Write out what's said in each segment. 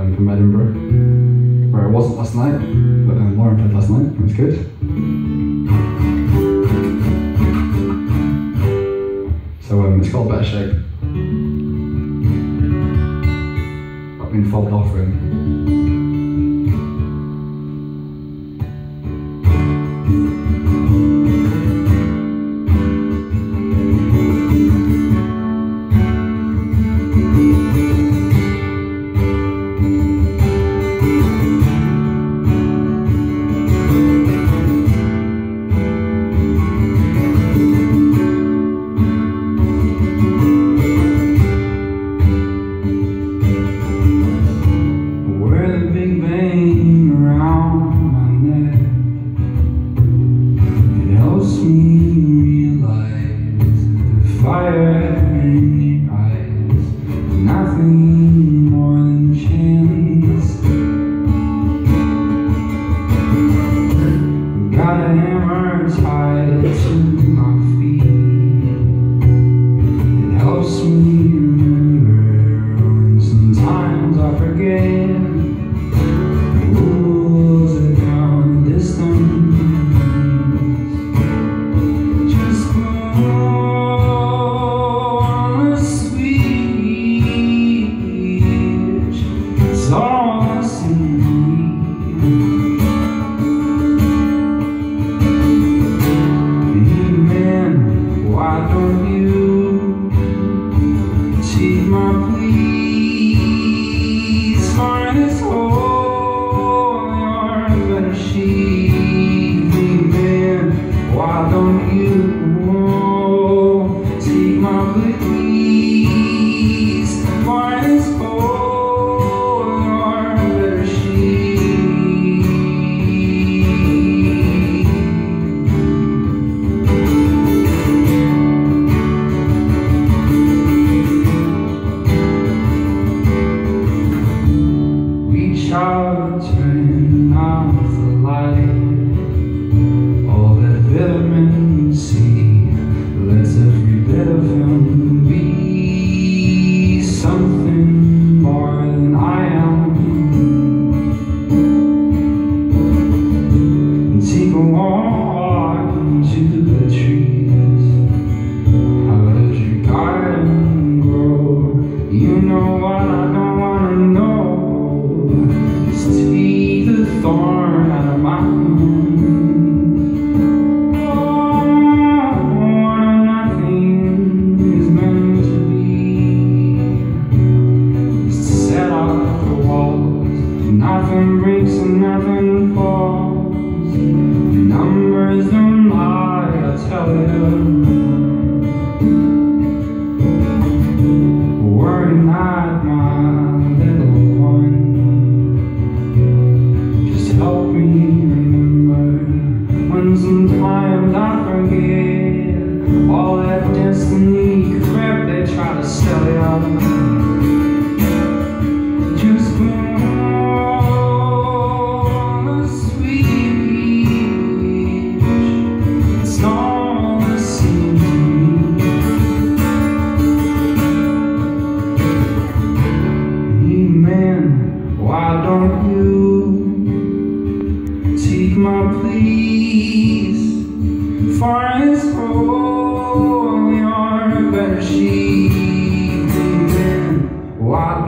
um, from Edinburgh, where I wasn't last night, but um, Lauren played last night, it was good. So um, it's called Better Shape. I've been fobbed off in. losing time, I forget all that destiny crap they try to sell you.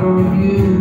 of you.